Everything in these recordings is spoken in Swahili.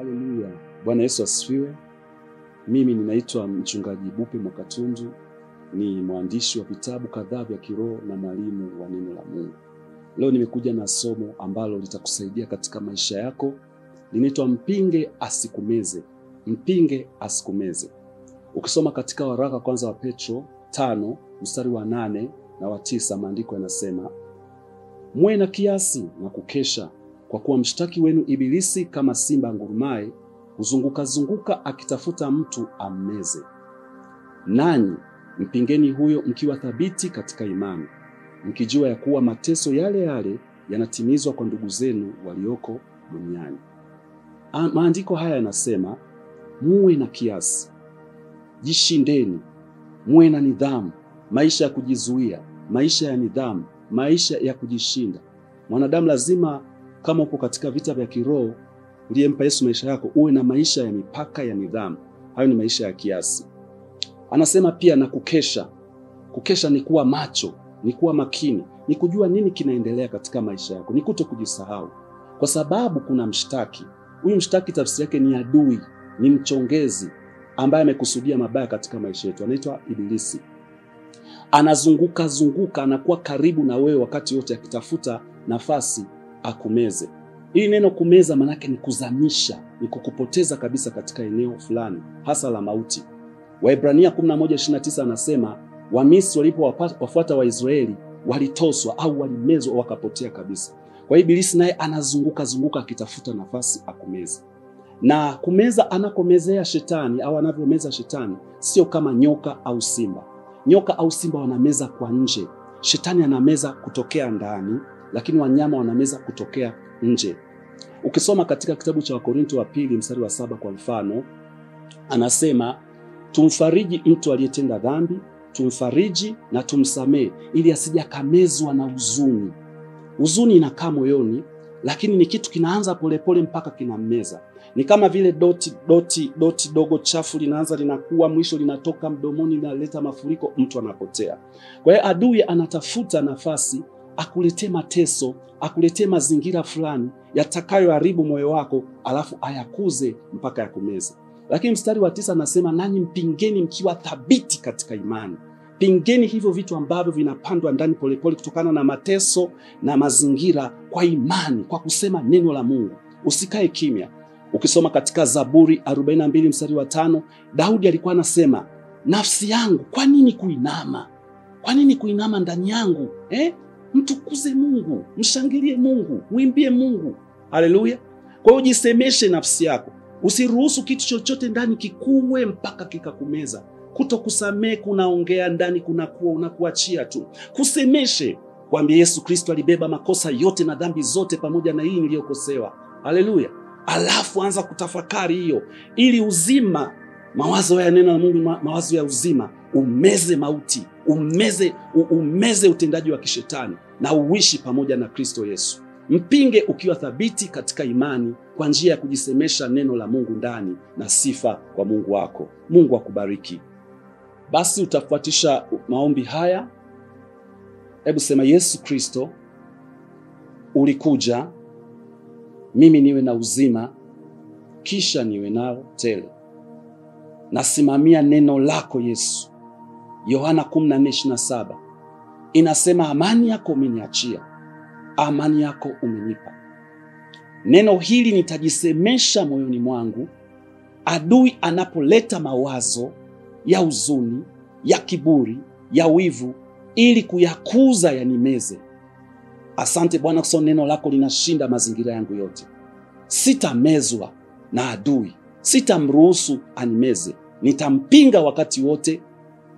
Haleluya. Bwana Yesu asifiwe. Mimi ninaitwa mchungaji Bupe Mwakatundu, ni mwandishi wa vitabu kadhaa vya kiroho na mwalimu wa neno la Mungu. Leo nimekuja na somo ambalo litakusaidia katika maisha yako, linaitwa mpinge asikumeze. Mpinge asikumeze. Ukisoma katika waraka kwanza wa Petro tano mstari wa nane na wa tisa, maandiko yanasema mwe na kiasi na kukesha, kwa kuwa mshtaki wenu Ibilisi kama simba ngurumaye huzungukazunguka akitafuta mtu ammeze. Nanyi mpingeni huyo, mkiwa thabiti katika imani, mkijua ya kuwa mateso yale yale yanatimizwa kwa ndugu zenu walioko duniani. Maandiko haya yanasema muwe na kiasi, jishindeni, muwe na nidhamu, maisha ya kujizuia, maisha ya nidhamu, maisha ya kujishinda. Mwanadamu lazima, kama uko katika vita vya kiroho, uliyempa Yesu maisha yako, uwe na maisha ya mipaka ya nidhamu. Hayo ni maisha ya kiasi. Anasema pia na kukesha. Kukesha ni kuwa macho, ni kuwa makini, ni kujua nini kinaendelea katika maisha yako, ni kuto kujisahau, kwa sababu kuna mshtaki. Huyu mshtaki tafsiri yake ni adui, ni mchongezi ambaye amekusudia mabaya katika maisha yetu, anaitwa Ibilisi. Anazunguka zunguka, anakuwa karibu na wewe wakati wote, akitafuta nafasi akumeze. hii neno kumeza maanake ni kuzamisha, ni kukupoteza kabisa katika eneo fulani, hasa la mauti. Waebrania 11:29 anasema Wamisri walipowafuata Waisraeli walitoswa au walimezwa wakapotea kabisa. Kwa hiyo Ibilisi naye anazunguka zunguka akitafuta nafasi akumeze. Na kumeza anakomezea shetani au anavyomeza shetani sio kama nyoka au simba. Nyoka au simba wanameza kwa nje, shetani anameza kutokea ndani, lakini wanyama wanameza kutokea nje. Ukisoma katika kitabu cha Wakorinto wa pili mstari wa saba kwa mfano, anasema tumfariji mtu aliyetenda dhambi, tumfariji na tumsamee, ili asijakamezwa na huzuni. Huzuni inakaa moyoni, lakini ni kitu kinaanza polepole mpaka kinammeza. Ni kama vile doti doti doti dogo chafu linaanza linakuwa, mwisho linatoka mdomoni, linaleta mafuriko, mtu anapotea. Kwa hiyo adui anatafuta nafasi akuletee mateso, akuletee mazingira fulani yatakayoharibu moyo wako, alafu ayakuze mpaka yakumeze. Lakini mstari wa tisa anasema nanyi mpingeni mkiwa thabiti katika imani. Pingeni hivyo vitu ambavyo vinapandwa ndani polepole kutokana na mateso na mazingira, kwa imani, kwa kusema neno la Mungu. Usikae kimya. Ukisoma katika Zaburi 42 mstari wa tano, Daudi alikuwa anasema, nafsi yangu, kwa nini kuinama? Kwa nini kuinama ndani yangu eh? Mtukuze Mungu, mshangilie Mungu, mwimbie Mungu. Haleluya! Kwa hiyo jisemeshe nafsi yako, usiruhusu kitu chochote ndani kikuwe mpaka kikakumeza. Kuto kusamehe kunaongea ndani, kunakuwa unakuachia tu. Kusemeshe, kwambie Yesu Kristo alibeba makosa yote na dhambi zote pamoja na hii niliyokosewa. Haleluya! Alafu anza kutafakari hiyo, ili uzima, mawazo ya neno la Mungu, mawazo ya uzima, umeze mauti, umeze, umeze utendaji wa kishetani na uishi pamoja na Kristo Yesu. Mpinge ukiwa thabiti katika imani kwa njia ya kujisemesha neno la Mungu ndani na sifa kwa Mungu wako. Mungu akubariki. Basi utafuatisha maombi haya. Hebu sema: Yesu Kristo, ulikuja mimi niwe na uzima, kisha niwe nao tele. Nasimamia neno lako Yesu. Yohana 14:27 inasema amani yako umeniachia, amani yako umenipa. Neno hili nitajisemesha moyoni mwangu, adui anapoleta mawazo ya huzuni, ya kiburi, ya wivu, ili kuyakuza yanimeze. Asante Bwana, kwa neno lako linashinda mazingira yangu yote. Sitamezwa na adui, sitamruhusu animeze. Nitampinga wakati wote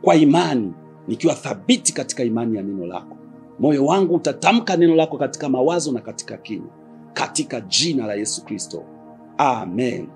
kwa imani, nikiwa thabiti katika imani ya neno lako. Moyo wangu utatamka neno lako katika mawazo na katika kinywa, katika jina la Yesu Kristo, amen.